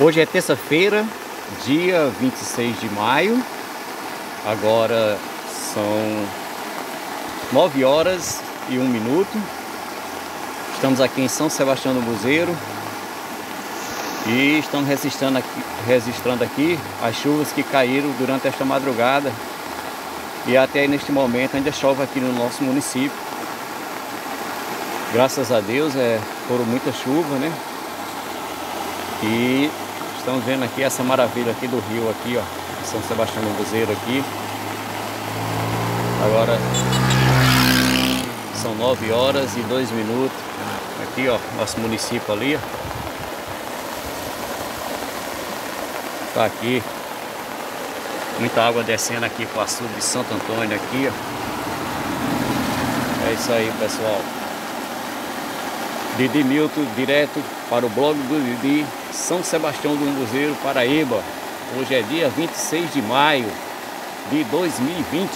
Hoje é terça-feira, dia 26 de maio. Agora são 9 horas e 1 minuto. Estamos aqui em São Sebastião do Buzeiro e estamos registrando aqui, registrando aqui as chuvas que caíram durante esta madrugada e até neste momento ainda chove aqui no nosso município. Graças a Deus é, foram muita chuva, né? E Estamos vendo aqui essa maravilha aqui do rio aqui, ó. São Sebastião do Buzeiro aqui. Agora são 9 horas e 2 minutos. Aqui, ó, nosso município ali, ó. Tá aqui. Muita água descendo aqui para o açude de Santo Antônio aqui, ó. É isso aí, pessoal. Didi Milton, direto para o blog do Didi, São Sebastião do Umbuzeiro, Paraíba. Hoje é dia 26 de maio de 2020.